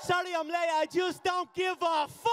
Sorry I'm late, I just don't give a fuck.